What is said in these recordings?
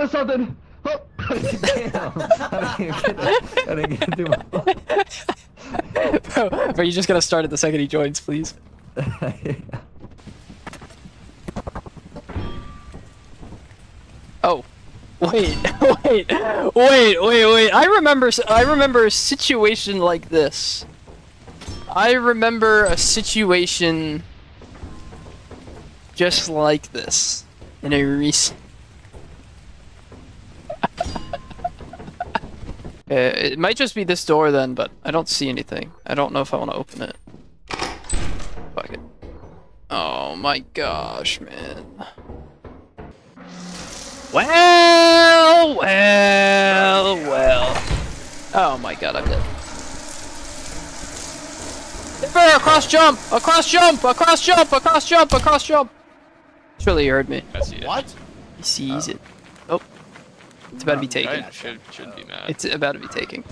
onto something. Oh. Damn. I didn't even get that. I didn't get through my bro, bro, you just gotta start it the second he joins, please. Oh, wait, wait, wait, wait, wait. I remember, I remember a situation like this. I remember a situation just like this in a recent. Uh, it might just be this door then, but I don't see anything. I don't know if I want to open it. Fuck it. Oh my gosh, man. Well, well, well. Oh my god, I'm dead. Bear, across jump! Across jump! Across jump! Across jump! Across jump! Surely you heard me. I see it. What? He sees it. Oh. It's about to be taken. Giant should, should be mad. It's about to be taken.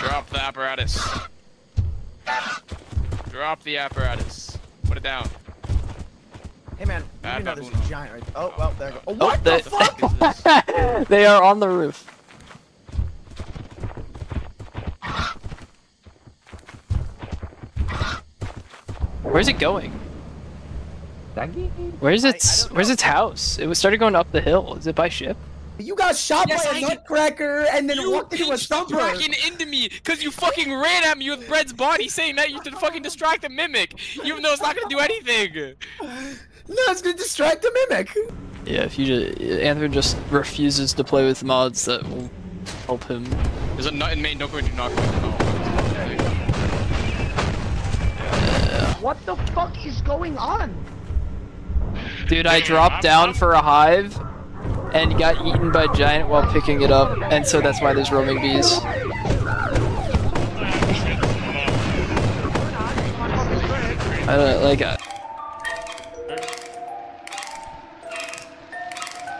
Drop the apparatus. Drop the apparatus. Put it down. Hey man, Bad you know there's a giant right Oh, well, there go. Oh, Oh, what they, the fuck? is this? they are on the roof. Where's it going? Where's I- I its Where's its house? It was started going up the hill. Is it by ship? You got shot Yes, by I a did. nutcracker and then You walked into a pinched thumper. fucking into me because you fucking ran at me with Bread's body saying that you to fucking distract the mimic, even though it's not gonna do anything. No, it's gonna distract the mimic. Yeah, if you just Anthony just refuses to play with mods that will help him. There's a nut in main, don't go into knock. What the fuck is going on? Dude, I dropped down for a hive and got eaten by a giant while picking it up, and so that's why there's roaming bees. I don't like. Uh,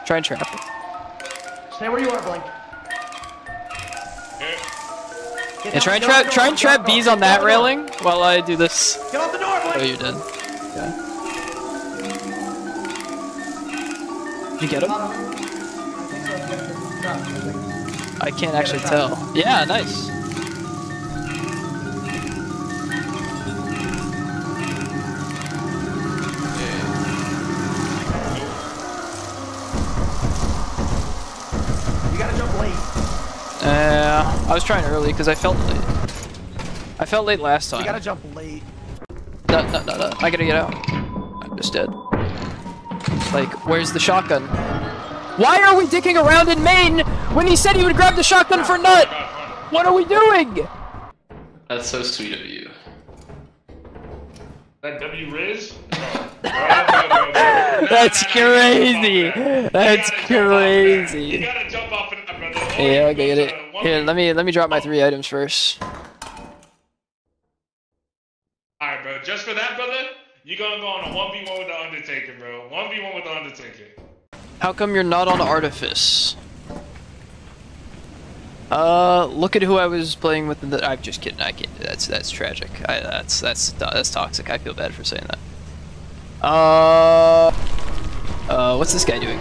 try and trap it. Stay where you are, Blink. Yeah, try and trap, try and trap bees on that railing while I do this. Get out the door, Blink. Oh, you did. Okay. You get him? I can't actually tell. Yeah, nice. You gotta jump late. Uh, I was trying early because I felt late. I felt late last time. You gotta jump late. No, no, no, no. I gotta get out. I'm just dead. Like, where's the shotgun? Why are we dicking around in main when he said he would grab the shotgun for Nut? What are we doing? That's so sweet of you. That W Riz? That's crazy. That's You crazy. gotta jump off in that, brother. Yeah, okay, get it. Here, let me let me drop my three items first. Alright, bro. Just for that, brother, you're gonna go on a 1v1 with the Undertaker, bro. 1v1 with the Undertaker. How come you're not on Artifice? Uh, look at who I was playing with. The, I'm just kidding. I can't. That's that's tragic. I, that's that's that's toxic. I feel bad for saying that. Uh, uh, what's this guy doing?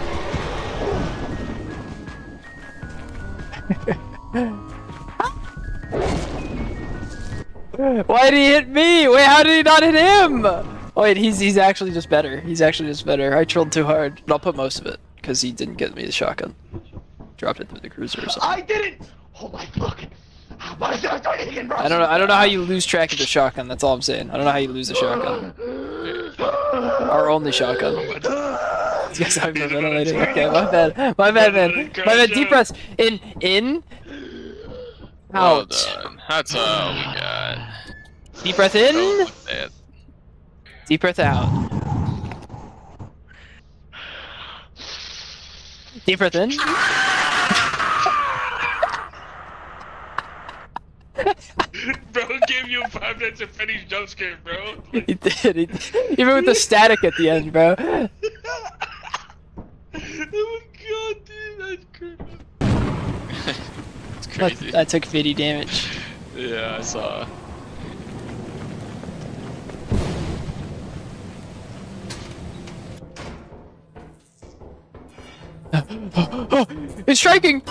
Why did he hit me? Wait, how did he not hit him? Oh, wait, he's he's actually just better. He's actually just better. I trolled too hard, but I'll put most of it because he didn't get me the shotgun. Dropped it through the cruiser or something. I didn't! Oh my fuck! Why is that doing it again, bro? I don't know. I don't know how you lose track of the shotgun. That's all I'm saying. I don't know how you lose the shotgun. Our only shotgun. Yes, I'm ventilating. Okay, my bad. My bad, man. My bad. Deep breaths. In, in, out. done. That's all we got. Deep breath in. Deep breath out. Deep breath in. Give you five minutes to finish jump scare, bro. He did. He did. Even with the static at the end, bro. oh my god, dude, that's crazy. It's That, crazy. that took 50 damage. Yeah, I saw. it's striking!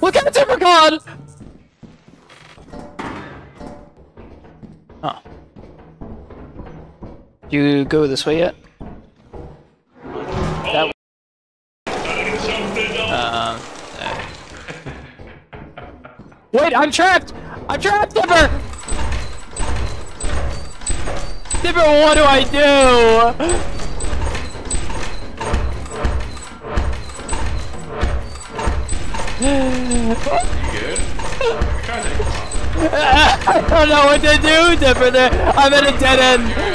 Look at the Timber God! You go this way yet? That Um. uh. Wait, I'm trapped! I'm trapped, Dipper! Dipper, what do I do? I don't know what to do, Dipper. I'm at a dead end.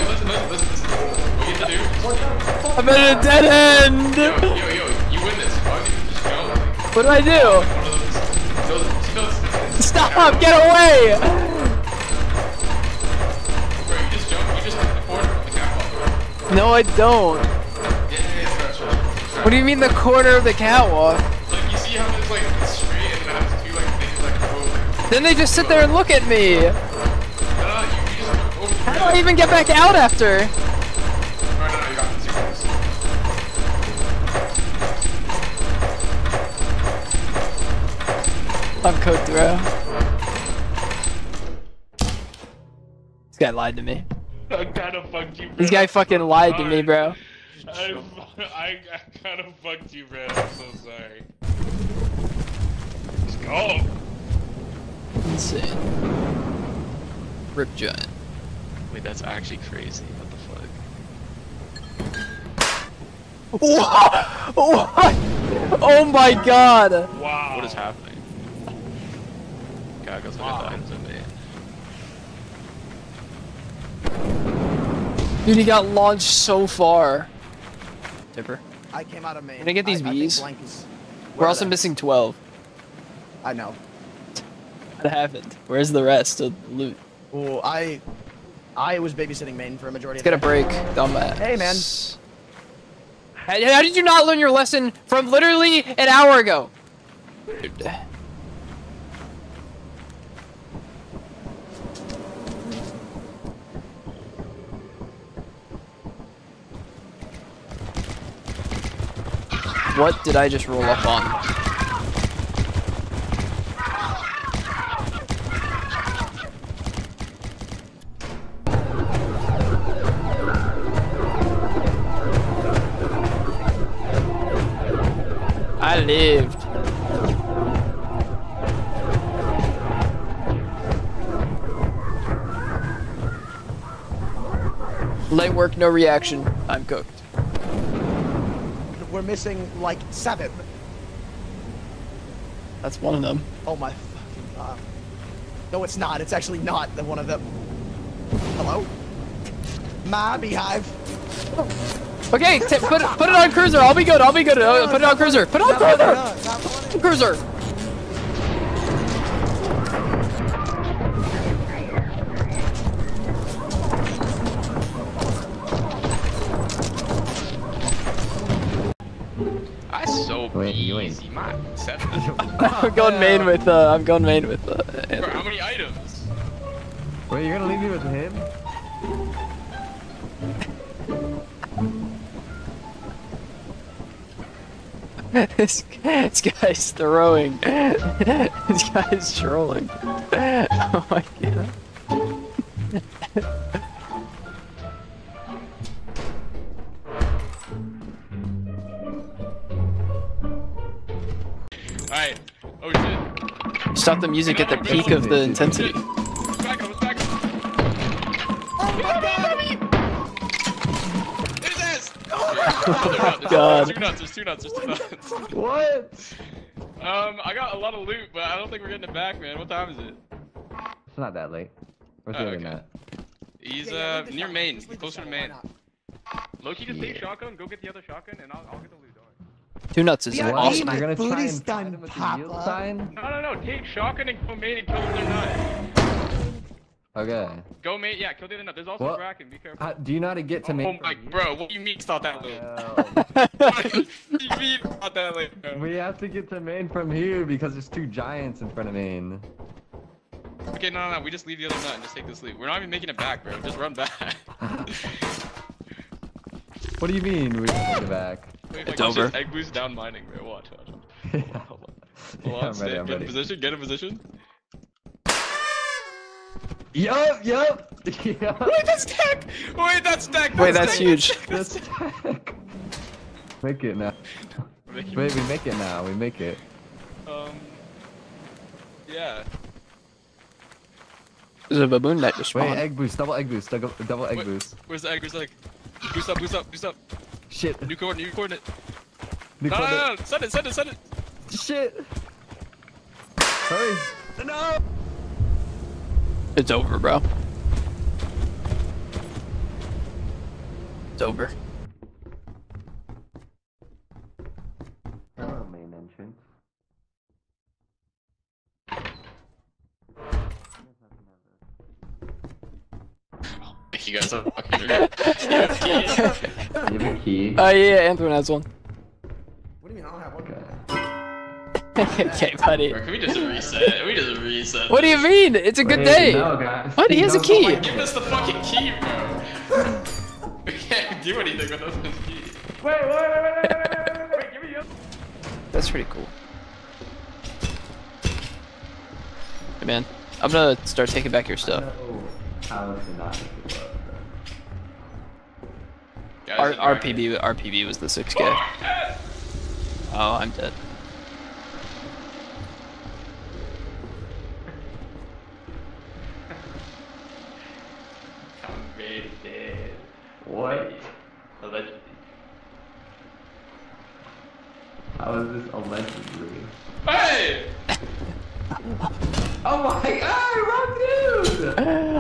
I'm at a dead end. Yo, yo, yo, you win this. Why just go? What do I do? Stop! Get away! Bro, you just jump. You just hit the corner of the catwalk. No, I don't. What do you mean the corner of the catwalk? Like, you see how it's like straight and then it like things like over. Then they just sit there and look at me. No, no, you, you just over. How do I even get back out after? I'm cooked, bro. This guy lied to me. I kind of fucked you, bro. This guy fucking lied to me, bro. I, I, I kind of fucked you, bro. I'm so sorry. Let's go. Insane. Rip giant. Wait, that's actually crazy. What the fuck? What? What? Oh my god! Wow. What is happening? God, goes Wow. gonna die to me. Dude, he got launched so far. Tipper. I came out of main. Can I get these I think Vs? blank is- We're also they? missing 12. I know. What happened? Where's the rest of the loot? Well, I, I was babysitting main for a majority. Let's get a of the break, dumbass. Hey, man. How, how did you not learn your lesson from literally an hour ago? Dude. What did I just roll up on? I lived. Light work, no reaction. I'm cooked. We're missing like seven. That's one of them. Oh my fucking god. No, it's not. It's actually not the one of them. Hello? My beehive. Okay, t- put it, put it on cruiser. I'll be good. I'll be good. Uh, put it on cruiser. Put it on cruiser. not- not one. Cruiser. That's you ain't- easy. My seven. I'm going main with. Uh, I'm going main with. Uh, Bro, how many items? Wait, you're gonna leave me with him? this, this guy's throwing. this guy's trolling. Oh my god. Alright. Oh shit. Stop the music at the peak of the intensity. Back up? Back up? Oh my god! Hit his ass! Oh God. There's two nuts. There's two nuts. There's two nuts. What? Um, I got a lot of loot, but I don't think we're getting it back, man. What time is it? It's not that late. Where's Oh, the other okay. nut? He's Yeah, yeah, uh near shotgun. main, Just leave the closer to shotgun, main. Loki, just take shotgun. Go get the other shotgun, and I'll, I'll get the loot. Don't worry. Two nuts is Yeah, awesome. You're gonna food try is and done, find him with the yield sign? No, no, no. Take shotgun and go main and kill the other nut. Okay. Go mate, Yeah, kill the other nut. There's also What? a bracken. Be careful. How, do you know how to get to Oh main? my, from here? bro. What do you mean? Stop that loot. Oh. what do you mean? Stop that loot. bro? we have to get to main from here because there's two giants in front of main. Okay, no, no, no. We just leave the other nut and just take this lead. We're not even making it back, bro. Just run back. What do you mean we can take it back? Wait, It's over. Egg boost down mining, bro. Watch, watch. watch. yeah, Hold on. Hold on, I'm ready. Get in position. Get in position. Yup, yup, yup. Wait, that's tech. Wait, that's tech. Wait, that's tech. huge. That's Make it now. Make Wait, we make it now. We make it. Um. Yeah. There's a baboon that just spawned. Wait, egg boost, double egg boost, double, double egg Wait. boost. Where's the egg? Where's the egg? Boost up, boost up, boost up. Shit. New coordinate, new coordinate. New No, no, coordinate. no, no. Send it, send it, send it. Shit. Hurry. No. It's over, bro. It's over. you guys have fucking key? Oh yeah, Anthony has one. What do you mean I don't have one? okay, buddy. Bro, can we just reset? We just reset. What do you mean? It's a good Wait, day. No, guys. What? He has a key. Like, give us the fucking key, bro. we can't do anything without this key. Wait, wait, wait, wait, wait, wait, wait, wait, give me your... That's pretty cool. Hey, man. I'm gonna start taking back your stuff. I know how to not make it work, Guys, R- you're right. RPB RPB was the 6K. Oh, I'm dead. I'm very dead. bro? What? Allegedly. How is this allegedly? Hey! Oh my god, wrong dude!